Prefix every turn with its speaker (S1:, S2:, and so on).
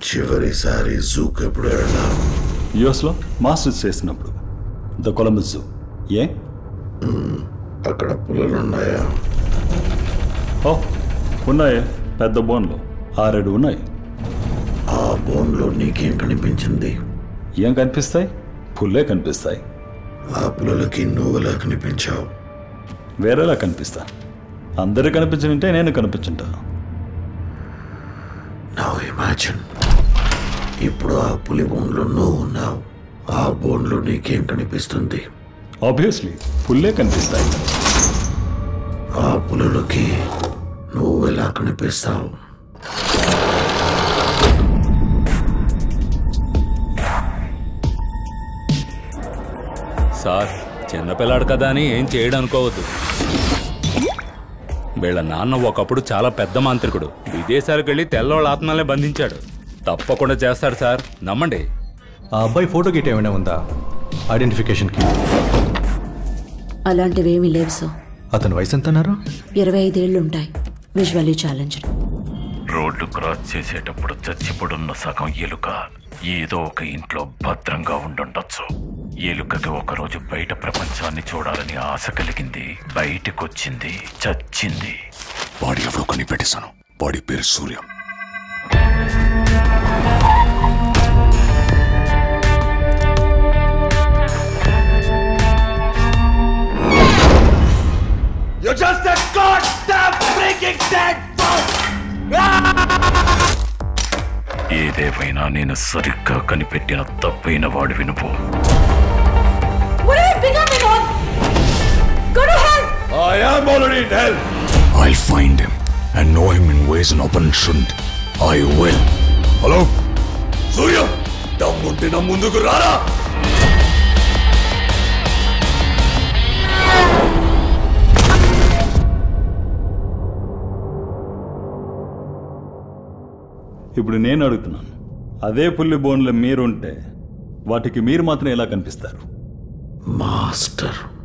S1: చివరిసారి జూకి ఎప్పుడు వెళ్ళావు
S2: యుఎస్లో మాస్టర్స్ చేసినప్పుడు ద కొలంబస్ జూ. ఏ?
S1: అక్కడ పులులు ఉన్నాయా
S2: ఓ ఉన్నాయి. పెద్ద బోన్లు. ఆరేడు ఉన్నాయి.
S1: ఆ బోన్లో నీకేం కనిపించింది?
S2: ఏం కనిపిస్తాయి? పుల్లే కనిపిస్తాయి.
S1: ఆ పులులకి నువ్వులా కనిపించావు.
S2: వేరేలా కనిపిస్తా. అందరూ కనిపించుంటే నేను కనిపించుంటా.
S1: నా ఇమాజిన్ ఇప్పుడు ఆ పులి బోన్లో నువ్వు ఉన్నావు. ఆ బోన్లో నీకేం కనిపిస్తుంది?
S2: ఆబ్వియస్లీ పుల్లే కనిపిస్తాయి.
S1: ఆ పులులకి నువ్వు ఎలా కనిపిస్తావు?
S3: సార్ చిన్నపిల్లాడు కదా అని ఏం చేయడం అనుకోవద్దు వీళ్ళ నాన్న ఒకప్పుడు చాలా పెద్ద మాంత్రికుడు. విదేశాలకు వెళ్ళి తెల్లోళ్ళ ఆత్మల్ని బంధించాడు. తప్పకుండా చేస్తాడు సార్. నమ్మండి.
S4: ఆ అబ్బాయి ఫోటో గిట్ ఏమైనా ఉందా? ఐడెంటిఫికేషన్కి
S5: అలాంటివేమీ లేవు సో
S4: అతని వయసు ఎంత అన్నారు
S5: ఇరవై ఐదేళ్ళు ఉంటాయి. విజువల్లీ ఛాలెంజ్డ్
S6: రోడ్డు క్రాస్ చేసేటప్పుడు చచ్చిపడున్న సగం ఎలుక ఏదో ఒక ఇంట్లో భద్రంగా ఉండుండొచ్చు. ఎలుకకి ఒకరోజు బయట ప్రపంచాన్ని చూడాలని ఆశ కలిగింది. బయటకొచ్చింది చచ్చింది.
S7: బాడీ ఎవరో కనిపెట్టేశాను. బాడీ పేరు Suryam.
S6: You're just a goddamn freaking dead ఏదేమైనా నేను సరిగ్గా కనిపెట్టిన తప్పైన వాడివి నువ్వు
S7: I am already in hell. I'll find him and know him in ways an opponent shouldn't. I will. Hello Surya దమ్ముంటే నా ముందుకు రారా
S2: ఇప్పుడు నేను అడుగుతున్నాను. అదే పుల్లి బోన్లు మీరుంటే వాటికి మీరు మాత్రం ఎలా కనిపిస్తారు?
S1: మాస్టర్.